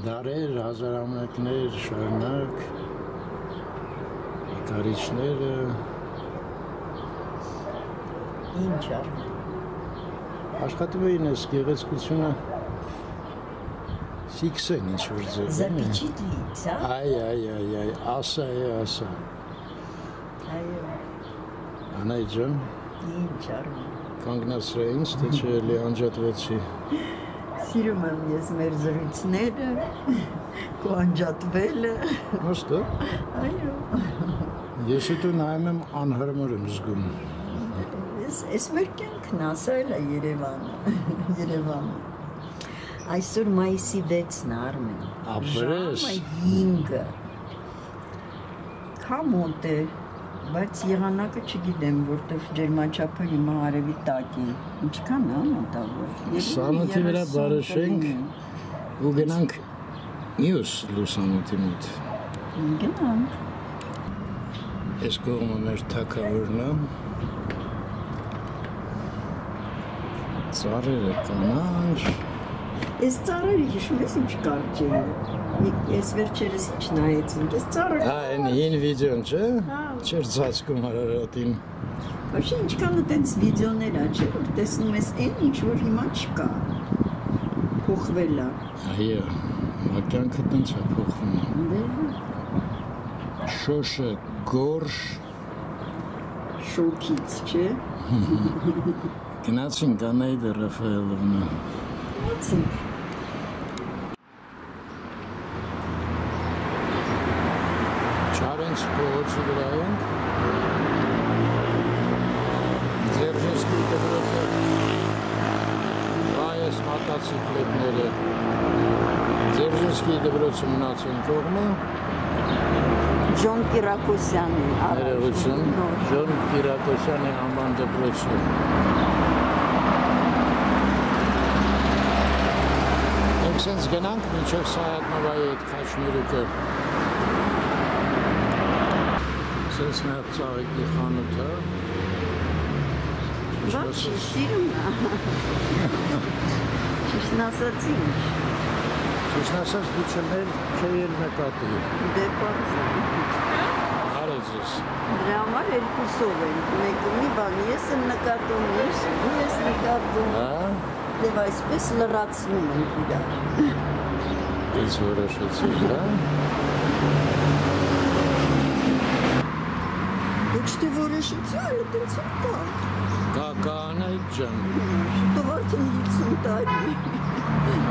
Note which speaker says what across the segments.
Speaker 1: դարեր, հազարամյակներ շարունակ նկարիչները
Speaker 2: ինչ
Speaker 1: աշխատում էին այս գեղեցկությունը ֆիքսեն ինչ որ ձև
Speaker 2: զապիչիլից
Speaker 1: այ այ այ այ ասա է ասա
Speaker 2: այո
Speaker 1: անայ ջան
Speaker 2: ինչ արում
Speaker 1: կանգնած ռեինս թե չէ լի անջատվեցի
Speaker 2: Սիրում եմ ես մեր զրույցները, քո անջատվելը։
Speaker 1: Ոստո։
Speaker 2: Այո։
Speaker 1: Ես դու նայում եմ անհարմար եմ զգում։
Speaker 2: Ես ես մեր կյանքն ասել է Երևանը։ Երևանը։ Այսօր մայիսի 6-ն է Արմեն։
Speaker 1: Ապրես։
Speaker 2: Ժամը 5-ը։ Կամոտ է, բայց եղանակը չգիտեմ, որտեվ ջերմաչափը հիմա արևի տակ է։ Ինչքան է մոտավոր։
Speaker 1: Սանութի վրա բարեշենք ու գնանք մյուս լուսանութի մոտ։
Speaker 2: Գնանք։
Speaker 1: Այս կողմը մեր թակավորն է։ Ծառերը կանանչ։
Speaker 2: Այս ծառերը հիշում ես ինչ կարճ էին։ Ես վերջերս ինչ նայեցինք, այս ծառը
Speaker 1: Հա, այն հին վիդեոն չէ։
Speaker 2: Հա։
Speaker 1: Չէր ցածկում Արարատին։
Speaker 2: Ոչ ինչքան տենց վիդեոներ ա, չէ՞ որ տեսնում ես այն ինչ որ հիմա չկա։ Փոխվել է։
Speaker 1: Այո, մականքը տենց է փոխվում։
Speaker 2: Դե
Speaker 1: Շոշը գորշ
Speaker 2: շոկից, չէ՞։
Speaker 1: գնացին Կանայդա Ռաֆայելովնա։
Speaker 2: Ացինք։
Speaker 1: Վրա ենք։ Ձերժեսկի դպրոցը։ Այս մոտոցիկլետները։ Ձերժեսկի դպրոցը մնացին կողմը։
Speaker 2: Ջոն Կիրակոսյանի
Speaker 1: Ներողություն։ Ժոն Կիրակոսյանի անվան դպրոցը։ Մենք սենց գնանք մինչև Սայատնովայի այդ քաչմերուկը։ Սենց մեր ծաղիկի խանութը։
Speaker 2: Ոչ, սիրում է։ Ճիշտն ասած ինչ։
Speaker 1: Ճիշտ ասած դու չմել չէր նկատի։
Speaker 2: Դե պարզ։
Speaker 1: Արեզես։
Speaker 2: Դրա համար երկուսով են։ Մեկը մի բան ես եմ նկատում, մյուսը դու ես նկատում։
Speaker 1: Հա։
Speaker 2: Եվ այսպես լրացնում ենք իրար։
Speaker 1: Ես որոշեցի, հա։
Speaker 2: Ոչ որոշեցի, այլ տենց է կա։
Speaker 1: Կականայ ջան։
Speaker 2: արդեն 50 տարի։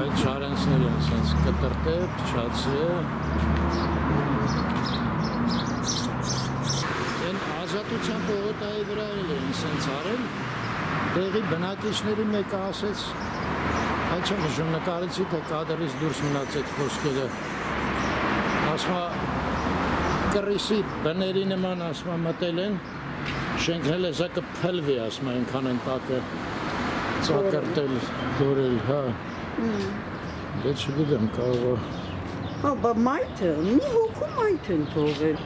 Speaker 1: Այդ չարենցներ են սենց կտրտե, փչացե։ Են ազատության պողոտայի վրա էլ են սենց արել։ Տեղի բնակիչների մեկը ասեց, այդ չեմ հիշում նկարեցի, թե կադրից դուրս մնաց այդ խոսքերը։ Ասմա կռիսի բների նման ասմա մտել են, շենքնել է զակը փլվի ասմա այնքան են տակը ծակրտել, դորել, հա։ Դե չգիտեմ, կարող է
Speaker 2: Հա, բա մայթը, մի հոգու մայթ են թողել։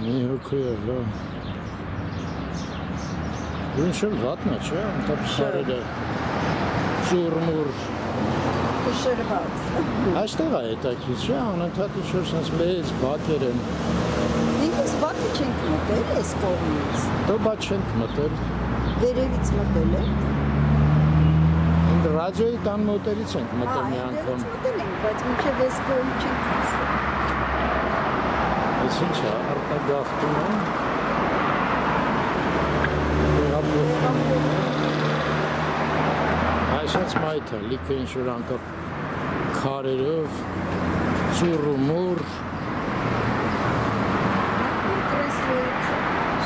Speaker 1: մի հոգու է, հա։ Ինչ էլ վատնա, չէ, անտապ սարերը ծուրմուր։
Speaker 2: Շերված։
Speaker 1: Այստեղ է հետաքրի, չէ, անընդհատ ինչ-որ սենց մեծ բակեր են։
Speaker 2: Ինքս բակի չենք մտել այս կողմից։
Speaker 1: Դո բա չենք մտել։
Speaker 2: Վերևից մտել ենք։
Speaker 1: Ինձ ռադիոյի տան մոտերից ենք մտել մի անգամ։
Speaker 2: մտել ենք, բայց մինչև այս կողմ չենք հասել։
Speaker 1: Այս ինչ է, արտագաղթում է։ Այսպես մայթը, լիքը ինչ-որ անկապ քարերով, ծուռ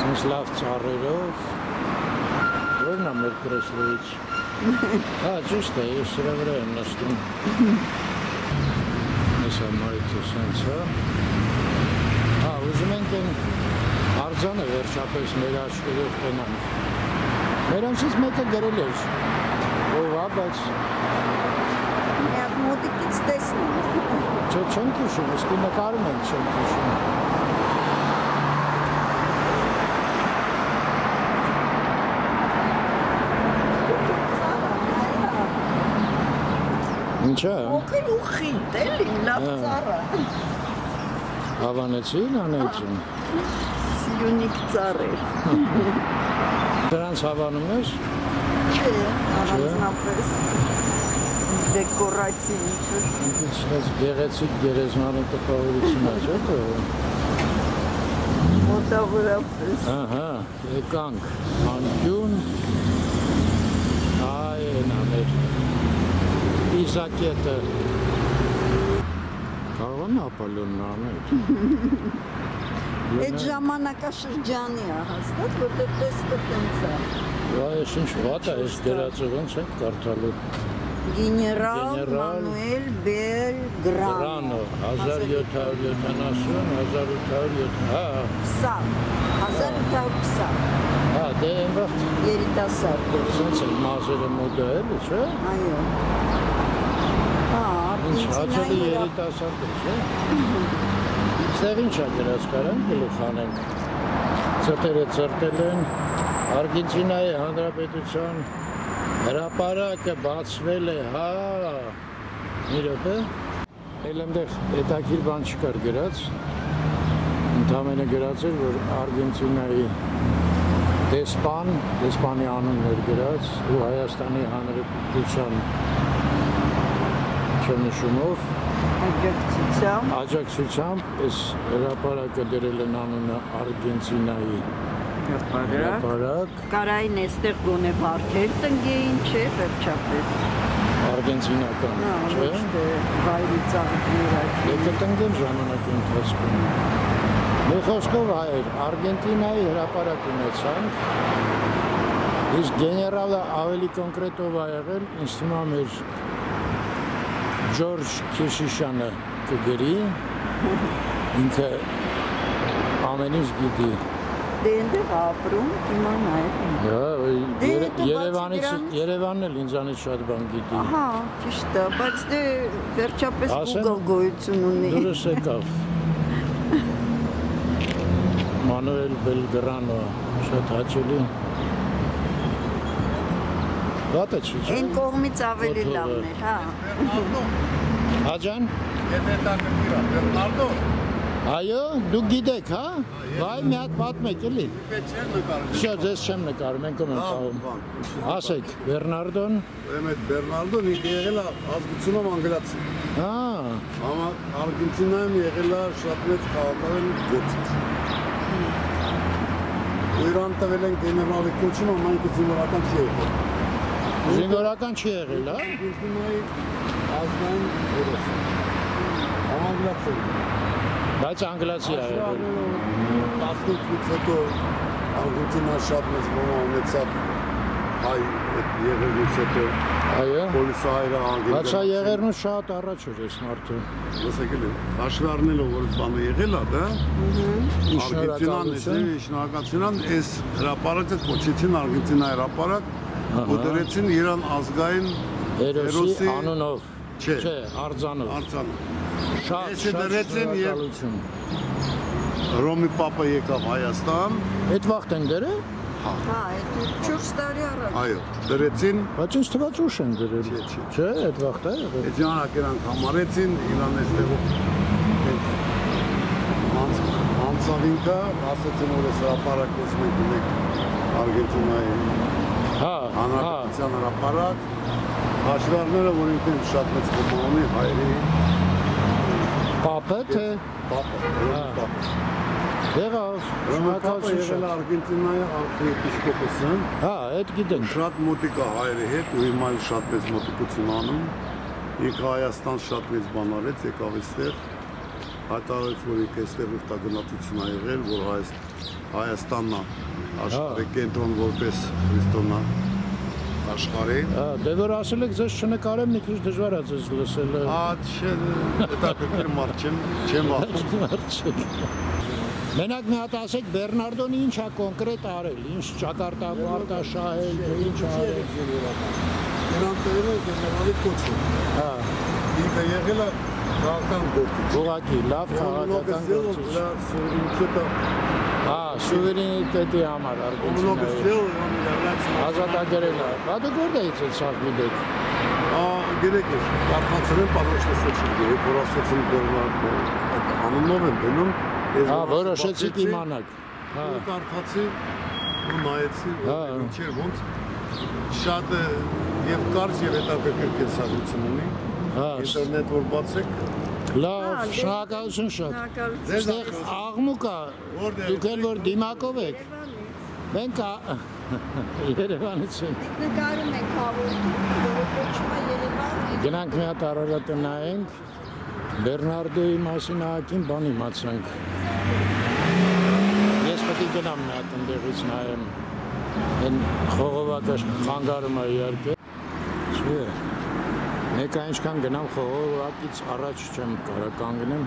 Speaker 1: Սենց լավ ծառերով։ Որն է մեր կրեսլոյից։ Հա, ճիշտ է, ես սրա վրա եմ նստում։ Ես ամայթը սենց, հա։ Հա, ուզում ենք են արձանը վերջապես մեր աչքերով տնանք։ Մերանցից մեկը գրել էր, ով է, բայց
Speaker 2: Մի հատ մոտիկից տեսնում։
Speaker 1: չէ չենք հիշում, իսկի նկարում ենք չենք հիշում։ Ինչա։
Speaker 2: Օքր ու խիտ էլի, լավ
Speaker 1: Հա։
Speaker 2: ծառա։
Speaker 1: Հավանեցին անեցին։
Speaker 2: Սիրունիկ ծառեր։
Speaker 1: Դրանց հավանում ես։
Speaker 2: Չէ, առանձնապես դեկորացիա ինչ-որ
Speaker 1: Ինքս ես գեղեցիկ գերեզմանի տպավորություն է, չէ՞ թե։
Speaker 2: մոտավորապես։
Speaker 1: Ահա, եկանք անկյուն։ Այ են աներ։ Իսակետը։ Կարող են ապալոնն անել։
Speaker 2: Այդ ժամանակաշրջանի է հաստատ, որտեղ տեսքը տենց է։
Speaker 1: Այս ինչ վատ է, այս դերածը ոնց է կարդալու։
Speaker 2: Գեներալ Մանուել Բել
Speaker 1: Գրանո 1770 1807 հա
Speaker 2: 20 1820
Speaker 1: հա դե այնվաղ
Speaker 2: երիտասարդ էր։
Speaker 1: սենց է մազերը մոդա էլի չէ
Speaker 2: Այո։ Հա,
Speaker 1: ինչ հաճելի երիտասարդ է չէ Ստեղ ինչ է գրած կարան գլուխ անենք ծրտերը ծրտել են Արգենտինայի Հանրապետության հրապարակը բացվել է հա մի րոպե Էլ այնտեղ հետաքրիր բան չկար գրած ընդհանրապես գրած էր որ Արգենտինայի դեսպան, դեսպանի անունն էր գրած ու Հայաստանի Հանրապետության չնշումով
Speaker 2: աջակցությամբ
Speaker 1: աջակցությամբ այս հրապարակը դրել են անունը Արգենտինայի հրապարակ
Speaker 2: կարային այստեղ գոնե վարդեր տնգեին, չէ, վերջապես։
Speaker 1: արգենտինական, չէ՞։
Speaker 2: վայրի ծաղիկներ
Speaker 1: Եթե տնկեն ժամանակի ընթացքում։ Մի խոսքով հայր, Արգենտինայի հրապարակ ունեցանք, իսկ գեներալը ավելի կոնկրետով ա եղել, ինձ թվում է մեր Ջորջ Քեշիշյանը կգրի, ինքը ամեն ինչ գիտի։
Speaker 2: Դե այնտեղ ապրում, իմանա է։
Speaker 1: Հա,
Speaker 2: Դե
Speaker 1: Երևանից Երևանն էլ ինձանից շատ բան գիտի։
Speaker 2: Ահա, ճիշտ է, բայց դե վերջապես Google գոյություն ունի։
Speaker 1: Դուրս եկավ։ Մանուել Բելգրանո, շատ հաճելի։ Բատը չի,
Speaker 2: Այն կողմից ավելի լավն էր, հա։
Speaker 1: Հաջան,
Speaker 3: Եթե տակնիրա, Բեռնարդո,
Speaker 1: այո, դուք գիտեք, հա։ Վայ, մի հատ պատմեք էլի։
Speaker 3: պետք չէ նկարել։
Speaker 1: Շո, ձեզ չեմ նկարում, ենք եմ խաղում։
Speaker 3: բան։
Speaker 1: Ասեք, Բեռնարդոն,
Speaker 3: Եմ այդ Բեռնարդոն ինքը եղել է ազգությունով անգլիացի։
Speaker 1: հա,
Speaker 3: Համա Արգենտինայում եղել է շատ մեծ քաղաքական գործիչ։ Իրան տվել են գեներալի կոչում, amma ինքը զինվորական չի եղել։
Speaker 1: զինվորական չի եղել, հա։
Speaker 3: Արգենտինայի ազգային հերոս։ Անգլիացի։
Speaker 1: Բայց անգլացի ա եղել։
Speaker 3: 18-ից հետո Արգենտինա շատ մեծ ոմա ունեցավ հայ եղելուց հետո
Speaker 1: Այո։
Speaker 3: պոլիսայրը
Speaker 1: Բայց սա
Speaker 3: անգլիացի։
Speaker 1: եղերնու շատ առաջ էր այս մարդը։
Speaker 3: Լսեք էլի, հաշվի առնելով որ բանը եղել է, դա Արգենտինան
Speaker 1: շնորհակալություն։
Speaker 3: այս հրապարակը կոչեցին Արգենտինա հրապարակ ու դրեցին Իրան ազգային
Speaker 1: Հերոսի անունով։
Speaker 3: չէ,
Speaker 1: արձանով։
Speaker 3: արձանը։
Speaker 1: Շատ շատ
Speaker 3: դրեցին եւ- Ռոմի Պապը եկավ Հայաստան,
Speaker 1: Այդ վաղտ են դրել,
Speaker 2: Հա, այդ 4 տարի առաջ։
Speaker 3: այո, դրեցին
Speaker 1: բայց ինձ թվաց ուշ են դրել։
Speaker 3: Չէ, չէ,
Speaker 1: Չէ, այդ վաղտ է եղել։
Speaker 3: այդ ժամանակ իրանք համարեցին Իրան այստեղով անց անցավինքա ասացին որ այս հրապարակը մենք ունենք Արգենտինայի
Speaker 1: Հա, հա։
Speaker 3: հանրապետության հրապարակ հաշվարները որ ինքն շատ մեծ կոմա ունի հայերի
Speaker 1: Պապը թե
Speaker 3: պապը
Speaker 1: Հա։ եղավ։ Շնորհակալություն
Speaker 3: եղել Արգենտինայի արքիեպիսկոպոսը
Speaker 1: Հա, այդ գիտենք։
Speaker 3: շատ մոտիկ է հայերի հետ ու հիմա շատ մեծ մոտիկություն անում ինքը Հայաստան շատ մեծ բան արեց եկավ այստեղ հայտարարեց որ ինքը այստեղ ուխտագնացություն ա եղել որ Հայաստանն է աշխարհի կենտրոն որպես քրիստոնյա աշխարհի
Speaker 1: Հա, դե որ ասել եք ձեզ չնկարեմ, մի քիչ դժվար է ձեզ լսելը։
Speaker 3: Ա, չէ, հետաքրքիր մարդ չեմ, չեմ ասում։
Speaker 1: Մենակ մի հատ ասեք Բեռնարդոն ինչ է կոնկրետ արել, ինչ ճակատագարտ է շահել, թե ինչ արել։
Speaker 3: Նրան տվել է գեներալի կոչը։
Speaker 1: Հա,
Speaker 3: Ինքը եղել է քաղաքական գործիչ։
Speaker 1: ուղղակի լավ քաղաքական
Speaker 3: Много
Speaker 1: գործիչ։
Speaker 3: для суверенитета.
Speaker 1: Հա, սուվերենիտետի համար
Speaker 3: Много
Speaker 1: Արգենտինայի։
Speaker 3: сделал, он является
Speaker 1: Ազատագրել է։ Բա դուք որտեղից եք սա գիտեք։
Speaker 3: Ա գիտեք, կարծացել եմ բանոց լսեցին, երբ որ ասացին Բեռնարդ անունով են դնում, ես
Speaker 1: Հա, որոշեցիք իմանալ։ Հա։
Speaker 3: Ու կարծացի ու նայեցի,
Speaker 1: Հա։
Speaker 3: ինչեր ոնց շատ է եւ կարճ եւ հետաքրքիր կենսագրություն ունի։
Speaker 1: Հա,
Speaker 3: Ինտերնետ որ բացեք,
Speaker 1: լավ, շնորհակալություն շատ։
Speaker 2: Շնորհակալություն։
Speaker 3: Ձեզ
Speaker 1: Այստեղ աղմուկ է։
Speaker 3: Որտե՞ղ
Speaker 1: Դուք էլ որ դիմակով եք։ Մենք Երևանից ենք։
Speaker 2: Նկարում ենք հավոքում, որը կոչվում է Երևան։
Speaker 1: Գնանք մի հատ արարատը նայենք։ Բեռնարդոյի մասին ահագին բան իմացանք։ Ես պետք է գնամ մի հատ ընդեղից նայեմ։ Այն խողովակը խանգարում է իհարկե։ Չէ։ Մեկ այնքան գնամ խողովակից առաջ չեմ կարա կանգնեմ։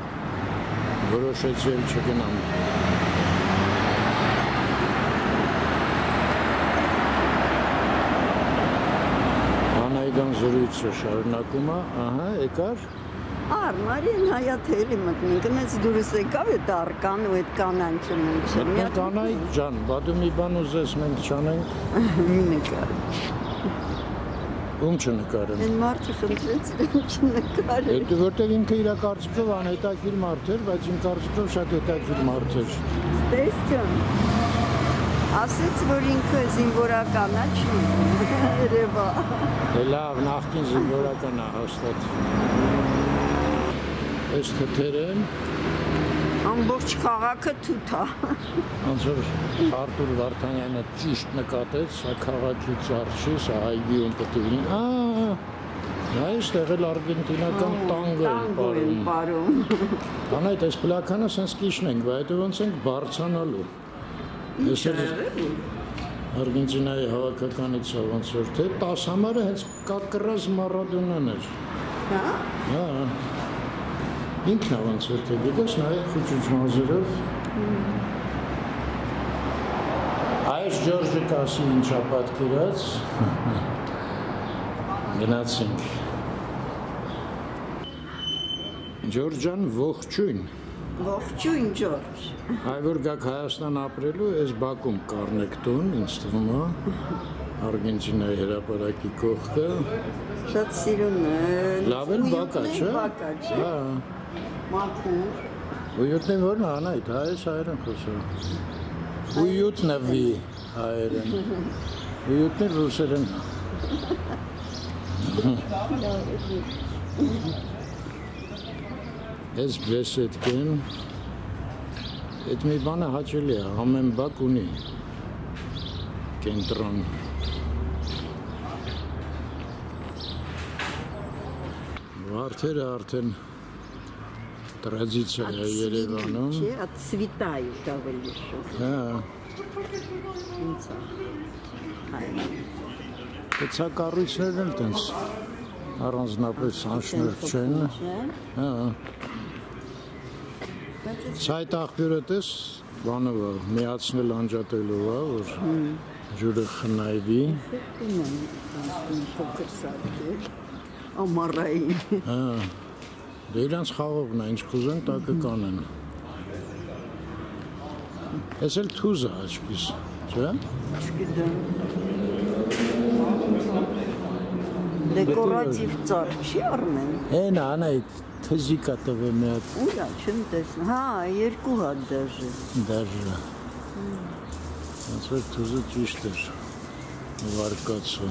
Speaker 1: Որոշեցի էլ չգնամ։ Անայդան զրույցը շարունակում է, ահա, եկար։
Speaker 2: Ար, Մարին հայա թելի մտնենք, նենց դուրս եկավ այդ արկան ու այդ կանանչը մենք
Speaker 1: Մենք կանայ ջան, բադու մի բան ուզես մենք չանենք,
Speaker 2: մի նկար։
Speaker 1: ում չնկարեմ։
Speaker 2: Այն մարդը խնդրեց իրեն չնկարել։
Speaker 1: Հետո որտեղ ինքը իր կարծիքով անհետաքրիր մարդ էր, բայց իմ կարծիքով շատ հետաքրիր մարդ էր։
Speaker 2: Տեսքան։ Ասեց, որ ինքը զինվորական է չի։ Երևա։
Speaker 1: Դե լավ, նախքին զինվորական է հաստատ։ Այս թթերը
Speaker 2: Ամբողջ քաղաքը թութ է։
Speaker 1: որ Արտուր Վարդանյանը ճիշտ նկատեց, սա քաղաքի ծառ չի, սա է լինի։ Ահա։ Նա այստեղ էլ արգենտինական տանգո է բարում։
Speaker 2: բարում։
Speaker 1: Անայդ այս պլականը սենց կիշնենք, բայց ոնց ենք բարձանալու։ Ես էլ Արգենտինայի հավաքականից է ոնց որ թե 10 համարը հենց կակրած Մարադոնան էր։
Speaker 2: Հա։
Speaker 1: Հա։ Ինքն է ոնց որ թե գիտես նայ խոճուճ մազերով։ Այս Ջորջը կասի ինչա պատկերած։ Գնացինք։ Ջորջան ողջույն։
Speaker 2: Ողջույն Ջորջ։
Speaker 1: Այ որ գաք Հայաստան ապրելու, այս Բաքում կառնեք տուն, ինձ թվում է։ Արգենտինայի հրապարակի կողքը։
Speaker 2: Շատ սիրուն է։
Speaker 1: Լավ էլ բակա, չէ։
Speaker 2: Բակա, չէ։
Speaker 1: Հա։
Speaker 2: Մաքուր։
Speaker 1: Ույուտն որն է անայդ, հայերս հայերեն խոսում։ Ույուտն է վի հայերեն։ Ույուտն ռուսերեն։ Ես բեսեդքեն Այդ մի բանը հաճելի է, ամեն բակ ունի կենտրոն։ Վարդերը արդեն տրադիցիա է Երևանում։
Speaker 2: Չէ, отцветают ավելի շուտ։
Speaker 1: Հա,
Speaker 2: Ինձ է։ Հայ։
Speaker 1: դա կառույցներն էլ տենց առանձնապես անշնորհ չեն։
Speaker 2: Չէ։
Speaker 1: Հա,
Speaker 2: Բայց այս
Speaker 1: ցայտ աղբյուրը տես բանով է, միացնել անջատելով է, որ ջուրը խնայվի։
Speaker 2: ունեն ասում փոքր սարքեր։ Ամառային։
Speaker 1: Հա։ Դե իրանց խաղողն է, ինչ կուզեն, դա կկանեն։ Ես էլ թուզ է աչքիս, չէ՞։
Speaker 2: Չգիտեմ։ Դեկորատիվ ծառ չի առնեն։
Speaker 1: Էն անայդ թզիկա տվե մի հատ
Speaker 2: Ուրա չեմ տեսնում։ Հա, երկու հատ դաժե։
Speaker 1: դաժը։ որ թուզը ճիշտ էր։ Վարկածը։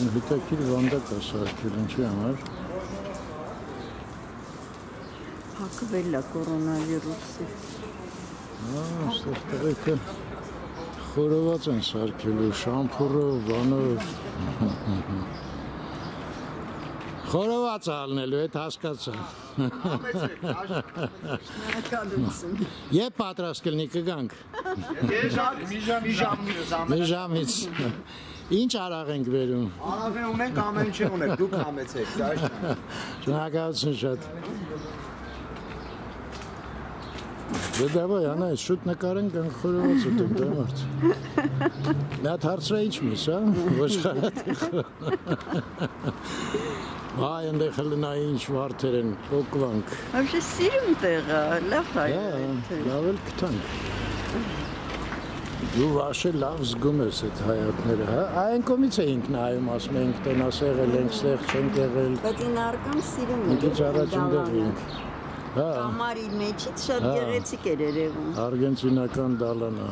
Speaker 1: Ուն հետաքրիր վանդակ է սարքել, ինչի համար։
Speaker 2: Հակվել է կորոնավիրուսի։
Speaker 1: Ահա, այստեղ տղեկը խորոված են սարքելու շամփուրով, բանով։ Խորոված ալնելու, այդ հասկացա։ Եվ պատրաստ կլինի կգանք։
Speaker 4: Մի ժամ, մի ժամ, մի ժամ։
Speaker 1: Մի ժամից։ Ինչ արաղ ենք վերում։
Speaker 4: Անավեն ունենք ամեն ինչ ունենք, դուք համեցեք, դա չէ։
Speaker 1: Շնորհակալություն շատ։ Դե դավայ, անա, շուտ նկարենք են խորոված ուտենք, դե մարդ։ Նա հարցրա ինչ միս, հա? Ոչխարատ։ Այ այնտեղ հլնա ինչ վարդեր են, օկվանք։
Speaker 2: Вообще սիրուն տեղ է, լավ հայ։
Speaker 1: Հա, լավ էլ գտանք։ Դու վաշե լավ զգում ես այդ հայատները, հա? Այն կողմից էինք նայում, ասում էինք տենաս եղել ենք, ստեղ չենք եղել։
Speaker 2: Բայց ին արկամ սիրում
Speaker 1: Մի քիչ
Speaker 2: էր
Speaker 1: առաջ ընդեղ
Speaker 2: դալանը։
Speaker 1: էինք։ Հա,
Speaker 2: Կամարի մեջից շատ
Speaker 1: Հա։
Speaker 2: գեղեցիկ էր երևում։
Speaker 1: արգենտինական դալանա։